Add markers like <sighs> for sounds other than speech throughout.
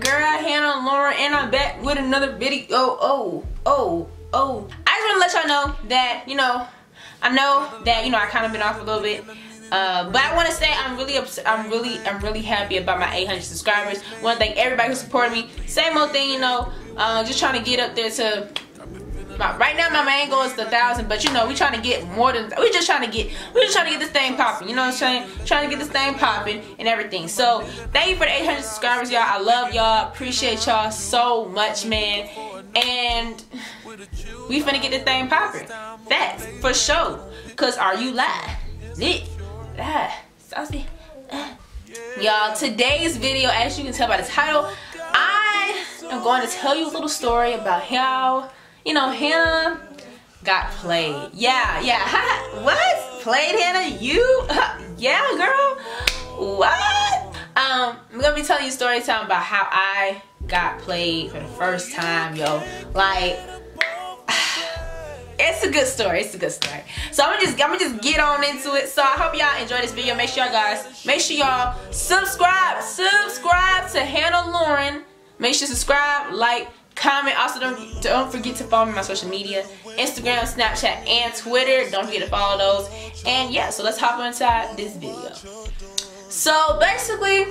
girl Hanna Loren, and I'm back with another video. Oh, oh, oh. I just want to let y'all know that you know, I know that you know I kind of been off a little bit. Uh, but I want to say I'm really. I'm really, I'm really happy about my 800 subscribers. Want to thank everybody who supported me. Same old thing, you know. Uh, just trying to get up there to my, right now my main goal is the thousand, but you know we trying to get more than we just trying to get we just trying to get this thing popping. You know what I'm saying? Trying to get this thing popping and everything. So thank you for the 800 subscribers, y'all. I love y'all. Appreciate y'all so much, man. And we finna get this thing popping. Facts for sure. Cause are you live? Nick, Ah, saucy. Y'all, today's video, as you can tell by the title, I am going to tell you a little story about how you know, Hanna got played. Yeah, yeah. what? Played Hanna? You? <laughs> yeah, girl. What? Um, I'm gonna be telling you a story time about how I got played for the first time, yo. Like, <sighs> it's a good story. It's a good story. So I'm gonna just I'm gonna just get on into it. So I hope y'all enjoy this video. Make sure y'all guys, make sure y'all subscribe, subscribe to Hanna Loren. Make sure subscribe, like, comment. Also don't don't forget to follow me on my social media instagram snapchat and twitter. Don't forget to follow those. And yeah so let's hop inside this video. So basically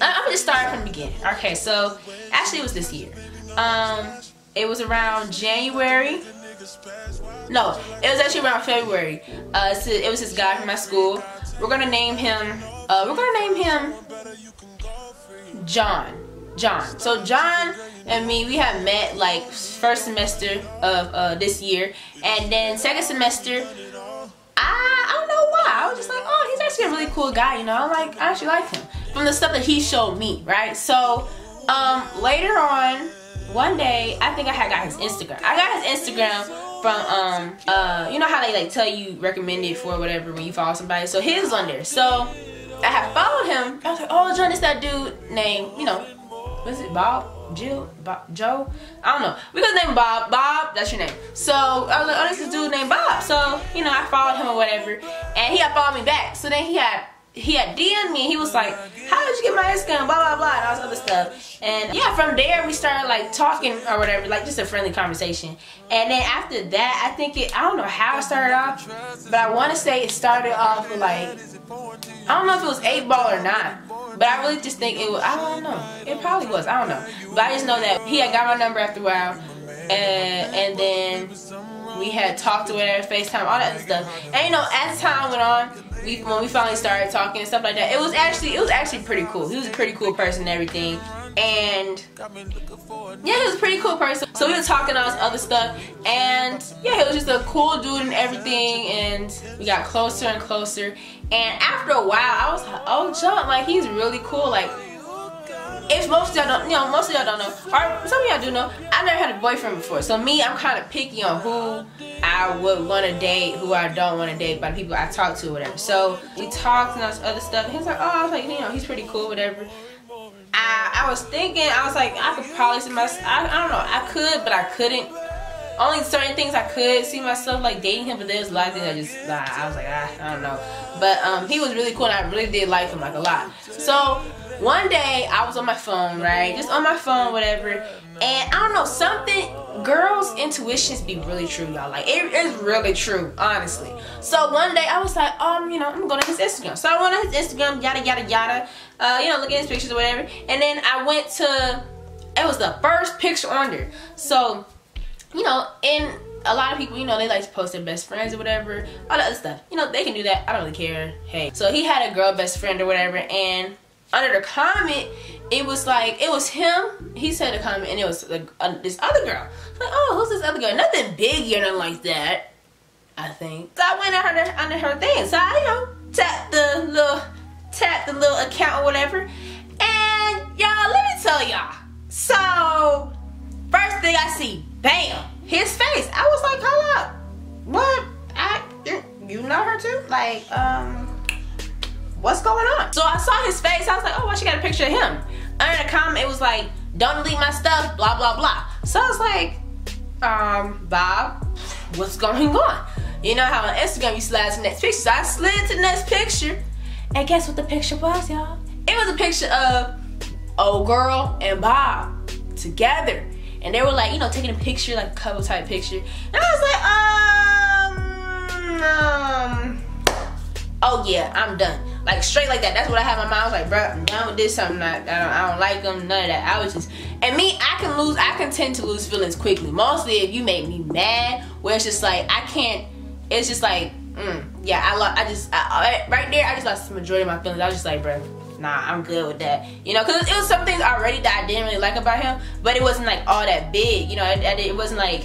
i'm gonna start from the beginning. Okay so actually it was this year. Um it was around january. No it was actually around february. Uh it was this guy from my school. We're gonna name him uh we're gonna name him john John. So John and me, we had met like first semester of uh, this year, and then second semester, I I don't know why. I was just like, oh, he's actually a really cool guy, you know. I'm like, I actually like him from the stuff that he showed me, right? So um, later on, one day, I think I had got his Instagram. I got his Instagram from um uh you know how they like tell you recommended for whatever when you follow somebody. So his on there. So I had followed him. I was like, oh, John, it's that dude named you know was it Bob? Jill? Bob? Joe? I don't know. We got name Bob. Bob, that's your name. So I was like, oh, this is a dude named Bob. So, you know, I followed him or whatever. And he had followed me back. So then he had he had DM'd me and he was like, how did you get my Instagram? Blah, blah, blah, and all this other stuff. And yeah, from there we started like talking or whatever, like just a friendly conversation. And then after that, I think it, I don't know how it started off, but I want to say it started off with like, I don't know if it was 8 ball or not. But I really just think it was, I don't know. It probably was, I don't know. But I just know that he had got my number after a while. And, and then we had talked to whatever, FaceTime, all that stuff. And you know, as time went on, we when we finally started talking and stuff like that, it was actually it was actually pretty cool. He was a pretty cool person and everything. And yeah, he was a pretty cool person. So we were talking all this other stuff, and yeah, he was just a cool dude and everything. And we got closer and closer. And after a while, I was like, oh, John, like he's really cool. Like if most of y'all don't, you know, most of y'all don't know, or some of y'all do know, I never had a boyfriend before. So me, I'm kind of picky on who I would want to date, who I don't want to date by the people I talk to whatever. So we talked and all this other stuff. And he's like, oh, I was like, you know, he's pretty cool, whatever. I, I was thinking, I was like, I could probably see myself, I, I don't know, I could, but I couldn't. Only certain things I could see myself like dating him, but there's a lot of things I just, nah, I was like, ah, I don't know. But um, he was really cool and I really did like him like a lot. So one day I was on my phone, right? Just on my phone, whatever. And I don't know, something, girls' intuitions be really true, y'all. Like, it is really true, honestly. So one day I was like, um, you know, I'm going to his Instagram. So I went on his Instagram, yada, yada, yada. Uh, you know, looking at his pictures or whatever. And then I went to, it was the first picture on there. So, you know, and a lot of people, you know, they like to post their best friends or whatever, all that other stuff. You know, they can do that. I don't really care. Hey. So he had a girl best friend or whatever, and under the comment, it was like, it was him. He said a comment, and it was like uh, this other girl. Like, oh, who's this other girl? Nothing big or nothing like that, I think. So I went under, under her thing. So I, you know, tapped the little, tapped the little account or whatever. And y'all, let me tell y'all. So, first thing I see, bam, his face. I was like, hold up. What? I, you know her too? Like, um, what's going on? So I saw his face. Picture of him? Under the comment, it was like, don't delete my stuff, blah, blah, blah. So I was like, um, Bob, what's going on? You know how on Instagram you slide to the next picture. So I slid to the next picture. And guess what the picture was, y'all? It was a picture of old girl and Bob together. And they were like, you know, taking a picture, like a couple type picture. And I was like, um, um, oh yeah, I'm done. Like straight like that. That's what I had in my mind. I was like, bro. I'm not. I don't, I don't like them. None of that. I was just. And me, I can lose. I can tend to lose feelings quickly. Mostly if you make me mad, where it's just like I can't. It's just like, mm, yeah. I lost. I just I, I, right there. I just lost the majority of my feelings. I was just like, bro, nah, I'm good with that. You know, because it was some things already that I didn't really like about him, but it wasn't like all that big. You know, it, it wasn't like,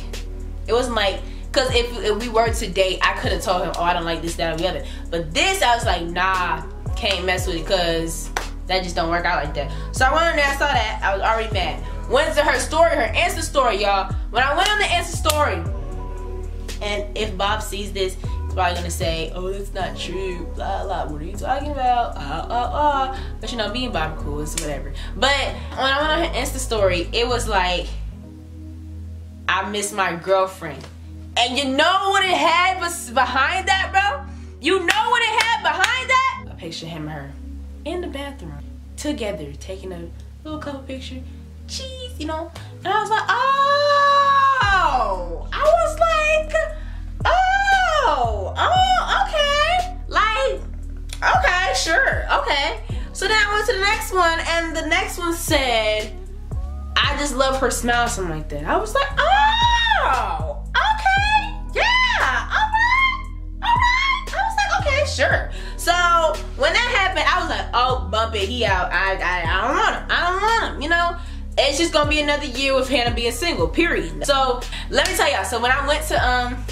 it wasn't like, because if, if we were to date, I could have told him, oh, I don't like this, that, or the other. But this, I was like, nah, can't mess with it because that just don't work out like that. So I went on there, I saw that, I was already mad. Went to her story, her Insta story, y'all. When I went on the Insta story, and if Bob sees this, he's probably gonna say, oh, it's not true, blah, blah, what are you talking about, uh, uh, uh. But you know, being Bob cool, it's whatever. But when I went on her Insta story, it was like, I miss my girlfriend. And you know what it had behind that, bro? You know what it had behind that? A picture of him and her in the bathroom together, taking a little couple picture. Cheese, you know? And I was like, oh, I was like, oh, oh, okay. Like, okay, sure, okay. So then I went to the next one, and the next one said, I just love her smile, something like that. I was like, oh, sure. So when that happened, I was like, oh, bump it, he out. I, I, I don't want him. I don't want him, you know? It's just gonna be another year with Hanna being single, period. So let me tell y'all, so when I went to, um,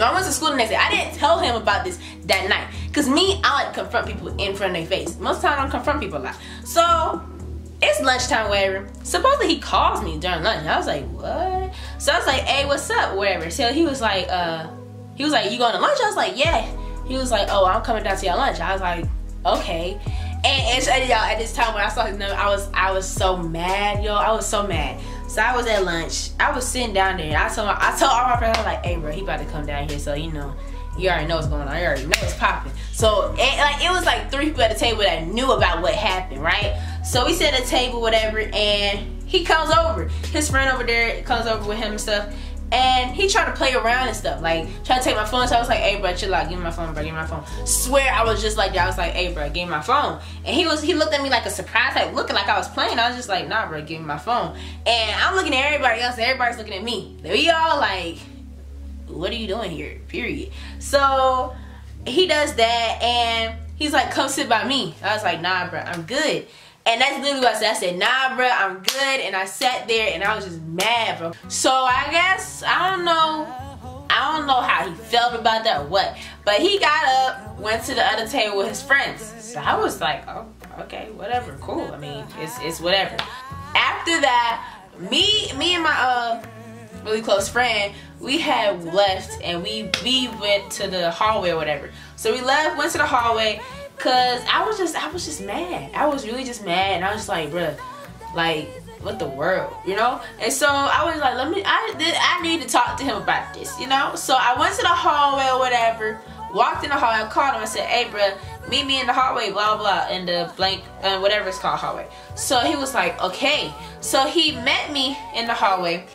I went to school the next day. I didn't tell him about this that night. Cause me, I like confront people in front of their face. Most of the time I don't confront people a lot. So it's lunchtime, whatever. Supposedly he calls me during lunch. I was like, what? So I was like, hey, what's up? Whatever. So he was like, uh, he was like, you going to lunch? I was like, yeah. He was like, oh, I'm coming down to your lunch. I was like, okay. And, and y'all, at this time when I saw his number, I was I was so mad, yo. I was so mad. So I was at lunch. I was sitting down there. I told I told all my friends, I was like, hey, bro, he about to come down here. So, you know, you already know what's going on. You already know it's popping. So, it, like, it was like three people at the table that knew about what happened, right? So we sit at the table, whatever, and he comes over. His friend over there comes over with him and stuff. And he tried to play around and stuff, like try to take my phone. So I was like, "Hey, bro, chill out. Give me my phone, bro. Give me my phone." Swear, I was just like that. I was like, "Hey, bro, give me my phone." And he was he looked at me like a surprise, like looking like I was playing. I was just like, "Nah, bro, give me my phone." And I'm looking at everybody else. Everybody's looking at me. We all like, "What are you doing here?" Period. So he does that, and he's like, "Come sit by me." I was like, "Nah, bro, I'm good." And that's literally what I said. I said, nah, bro, I'm good. And I sat there and I was just mad, bro. So I guess, I don't know. I don't know how he felt about that or what. But he got up, went to the other table with his friends. So I was like, oh, okay, whatever, cool. I mean, it's, it's whatever. After that, me, me and my uh really close friend, we had left and we we went to the hallway or whatever. So we left, went to the hallway, Cause I was just I was just mad. I was really just mad and I was just like, bruh, like what the world, you know? And so I was like, let me I did I need to talk to him about this, you know? So I went to the hallway or whatever, walked in the hallway, I called him, I said, hey bruh, meet me in the hallway, blah blah in the blank uh, whatever it's called hallway. So he was like, okay. So he met me in the hallway